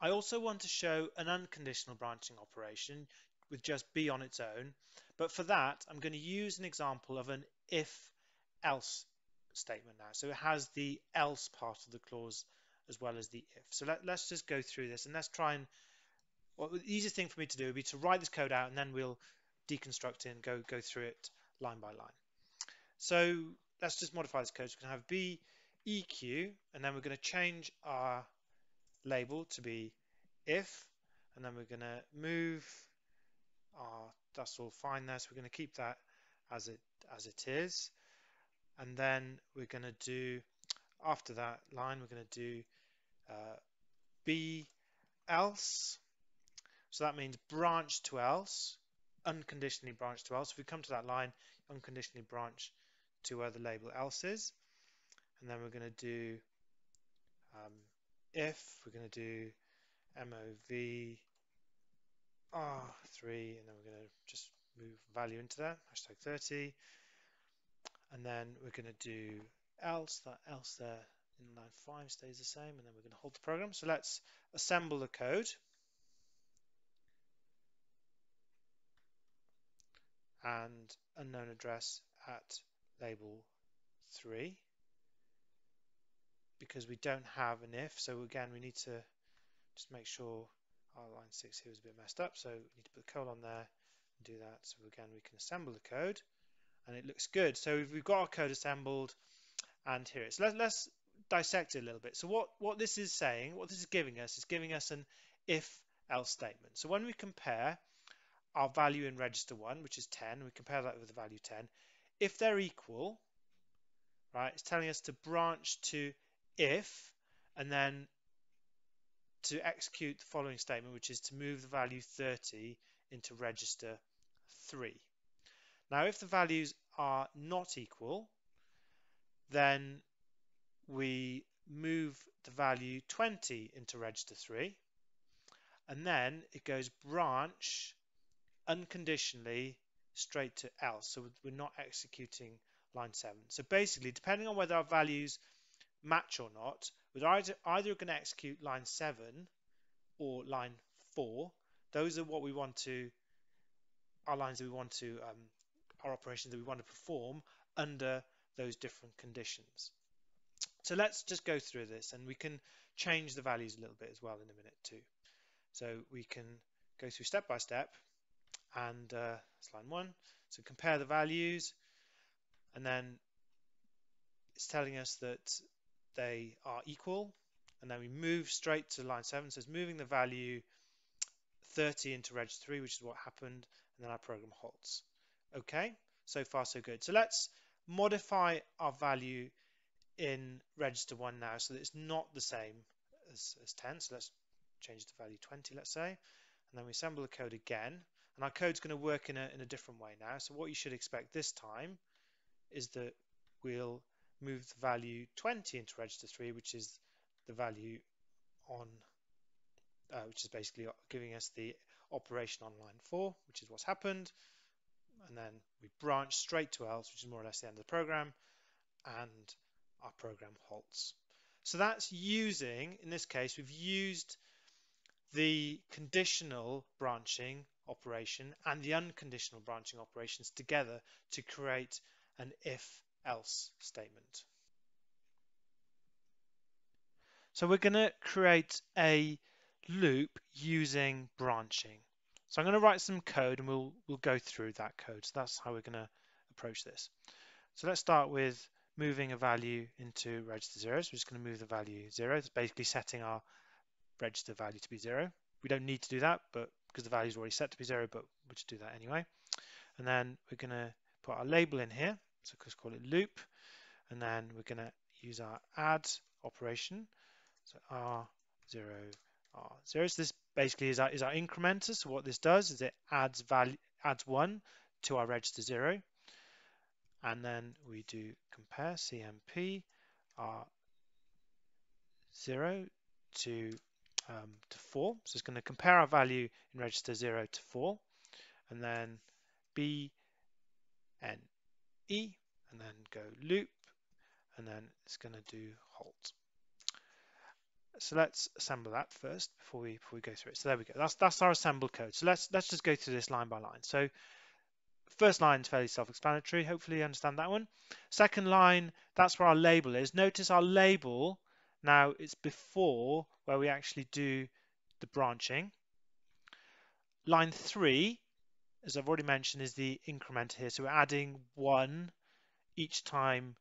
I also want to show an unconditional branching operation with just B on its own. But for that, I'm going to use an example of an if-else statement now. So it has the else part of the clause as well as the if. So let, us just go through this and let's try and, well, the easiest thing for me to do would be to write this code out and then we'll deconstruct it and go, go through it line by line. So let's just modify this code. So we're going to have B EQ and then we're going to change our label to be if and then we're going to move our that's all fine there. So we're going to keep that as it as it is. And then we're going to do after that line we're going to do uh, b else. So that means branch to else unconditionally branch to else. If we come to that line unconditionally branch to where the label else is. And then we're going to do um, if we're going to do mov r3 and then we're going to just move value into that hashtag 30 and then we're going to do else that else there in line 5 stays the same and then we're going to hold the program. So let's assemble the code. And unknown address at label 3 because we don't have an if. So again we need to just make sure our line 6 here was a bit messed up. So we need to put the colon there and do that. So again we can assemble the code and it looks good. So we've got our code assembled and here it is. So let, let's dissect it a little bit. So what what this is saying what this is giving us is giving us an if else statement. So when we compare our value in register 1 which is 10 we compare that with the value 10 if they're equal right it's telling us to branch to if and then to execute the following statement, which is to move the value 30 into register 3. Now, if the values are not equal, then we move the value 20 into register 3, and then it goes branch unconditionally straight to else. So we're not executing line 7. So basically, depending on whether our values match or not, we're either, either going to execute line 7 or line 4. Those are what we want to, our lines that we want to, um, our operations that we want to perform under those different conditions. So let's just go through this and we can change the values a little bit as well in a minute too. So we can go through step by step and uh, that's line one. So compare the values and then it's telling us that they are equal. And then we move straight to line 7 so it's moving the value 30 into register 3 which is what happened. And then our program halts. Okay? So far so good. So let's modify our value in register 1 now so that it's not the same as, as 10 so let's change the value 20 let's say. And then we assemble the code again. And our code's going to work in a, in a different way now. So what you should expect this time is that we'll move the value 20 into register 3, which is the value on, uh, which is basically giving us the operation on line 4, which is what's happened. And then we branch straight to else, which is more or less the end of the program, and our program halts. So that's using, in this case, we've used the conditional branching operation and the unconditional branching operations together to create an if else statement. So we're going to create a loop using branching. So I'm going to write some code and we'll, we'll go through that code. So that's how we're going to approach this. So let's start with moving a value into register 0. So we're just going to move the value 0. It's basically setting our register value to be 0. We don't need to do that, but because the value is already set to be 0, but we'll just do that anyway. And then we're going to put our label in here. So let's call it loop. And then we're going to use our add operation. So R0, R0. So this basically is our, is our incrementer. So what this does is it adds value, adds one to our register zero. And then we do compare CMP R0 to, um, to 4. So it's going to compare our value in register 0 to 4. And then B N E and then go loop and then it's going to do halt. So let's assemble that first before we before we go through it. So there we go. That's that's our assembled code. So let's let's just go through this line by line. So first line is fairly self-explanatory. Hopefully you understand that one. Second line, that's where our label is. Notice our label now it's before where we actually do the branching. Line three, as I've already mentioned, is the increment here. So we're adding one each time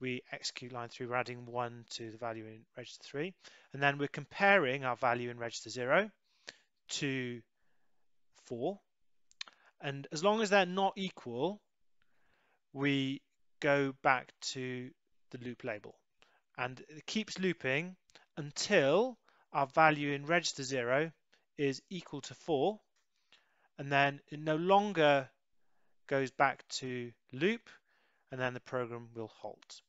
we execute line three, we're adding one to the value in register three. And then we're comparing our value in register zero to four. And as long as they're not equal, we go back to the loop label. And it keeps looping until our value in register zero is equal to four. And then it no longer goes back to loop and then the program will halt.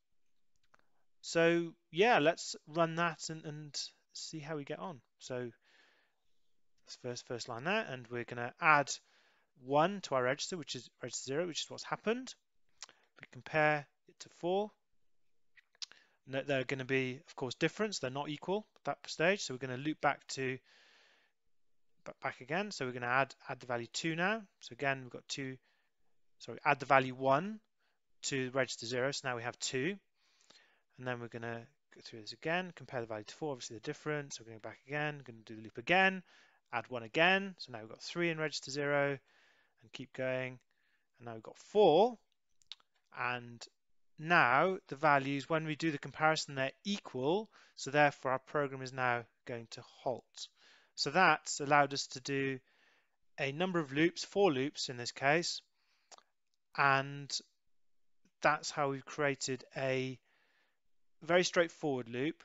So yeah, let's run that and, and see how we get on. So first first line there, and we're going to add one to our register, which is register zero, which is what's happened. We compare it to four. They're going to be, of course, different. So they're not equal at that stage. So we're going to loop back to back again. So we're going to add add the value two now. So again, we've got two. Sorry, add the value one to register zero. So now we have two. And then we're going to go through this again, compare the value to four. Obviously, the difference. So we're going back again, going to do the loop again, add one again. So now we've got three in register zero and keep going. And now we've got four. And now the values, when we do the comparison, they're equal. So therefore, our program is now going to halt. So that's allowed us to do a number of loops, four loops in this case. And that's how we've created a very straightforward loop